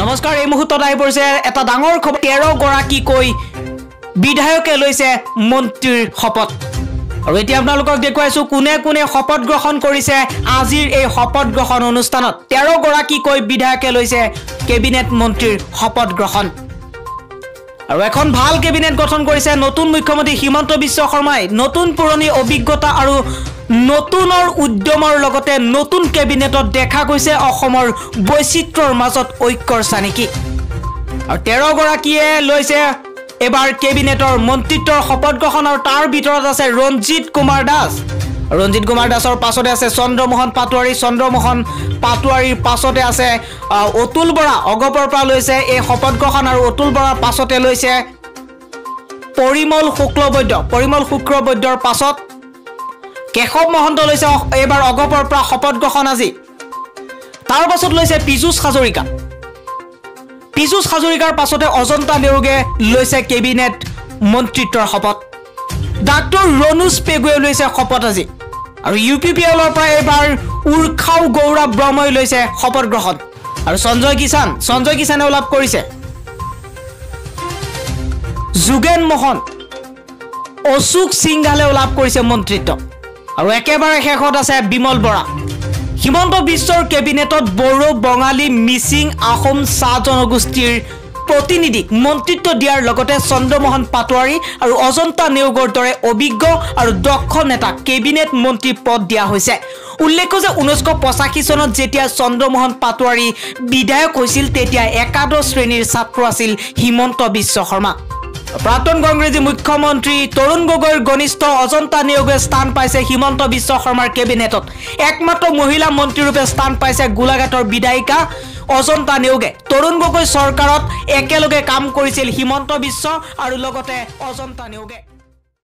নমস্কাৰ এই মুহূৰ্তত আহি পৰিছে এটা ডাঙৰ খবৰ। তেৰগৰাকীকৈ বিধায়কে লৈছে মন্ত্ৰীৰ শপত। আৰু এতিয়া আপোনালোকক দেখুৱাইছোঁ কোনে কোনে শপত গ্ৰহণ কৰিছে আজিৰ এই শপত গ্ৰহণ অনুষ্ঠানত। তেৰগৰাকীকৈ বিধায়কে লৈছে কেবিনেট মন্ত্ৰীৰ শপত গ্ৰহণ। আৰু এখন ভাল কেবিনেট গঠন কৰিছে নতুন মুখ্যমন্ত্ৰী হিমন্ত বিশ্ব শৰ্মাই। নতুন পুৰণি অভিজ্ঞতা আৰু নতুনৰ উদ্যমৰ লগতে নতুন কেবিনেটত দেখা গৈছে অসমৰ বৈচিত্ৰ্যৰ মাজত ঐক্যৰ চানেকি। আৰু তেৰগৰাকীয়ে লৈছে এইবাৰ কেবিনেটৰ মন্ত্ৰিত্বৰ শপত গ্ৰহণ আৰু তাৰ ভিতৰত আছে ৰঞ্জিত কুমাৰ দাস। ৰঞ্জিত কুমাৰ দাসৰ পাছতে আছে চন্দ্ৰমোহন পাটোৱাৰী। চন্দ্ৰমোহন পাটোৱাৰীৰ পাছতে আছে অতুল বৰা। অগপৰ পৰা লৈছে এই শপত গ্ৰহণ আৰু অতুল বৰাৰ পাছতে লৈছে পৰিমল শুক্লবৈদ্য। পৰিমল শুক্লবৈদ্যৰ পাছত কেশৱ মহন্ত লৈছে এইবাৰ অগপৰ পৰা শপত গ্ৰহণ আজি। তাৰ পাছত লৈছে পীযুষ হাজৰিকা। পীযুষ হাজৰিকাৰ পাছতে অজন্তা নেওগে লৈছে কেবিনেট মন্ত্ৰিত্বৰ শপত। ডাক্তৰ ৰণোজ পেগুৱে লৈছে শপত আজি। আৰু ইউ পি পি এলৰ পৰা এইবাৰ উৰ্খাও গৌৰৱ ব্ৰহ্মই লৈছে শপত গ্ৰহণ। আৰু সঞ্জয় কিষাণ সঞ্জয় কিষাণেও লাভ কৰিছে। যোগেন মোহন অশোক সিংঘালেও লাভ কৰিছে মন্ত্ৰিত্ব। আৰু একেবাৰে শেষত আছে বিমল বৰা। হিমন্ত বিশ্বৰ কেবিনেটত বড়ো বঙালী মিচিং আহোম চাহ জনগোষ্ঠীৰ প্ৰতিনিধিক মন্ত্ৰিত্ব দিয়াৰ লগতে চন্দ্ৰমোহন পাটোৱাৰী আৰু অজন্তা নেওগৰ দৰে অভিজ্ঞ আৰু দক্ষ নেতাক কেবিনেট মন্ত্ৰী পদ দিয়া হৈছে। উল্লেখ্য যে ঊনৈছশ পঁচাশী চনত যেতিয়া চন্দ্ৰমোহন পাটোৱাৰী বিধায়ক হৈছিল তেতিয়া একাদশ শ্ৰেণীৰ ছাত্ৰ আছিল হিমন্ত বিশ্ব শৰ্মা। প্ৰাক্তন কংগ্ৰেছী মুখ্যমন্ত্ৰী তৰুণ গগৈৰ ঘনিষ্ঠ অজন্তা নিয়োগে স্থান পাইছে হিমন্ত বিশ্ব শৰ্মাৰ কেবিনেটত। একমাত্ৰ মহিলা মন্ত্ৰীৰূপে স্থান পাইছে গোলাঘাটৰ বিধায়িকা অজন্তা নেওগে। তৰুণ গগৈ চৰকাৰত একেলগে কাম কৰিছিল হিমন্ত বিশ্ব আৰু লগতে অজন্তা নেওগে।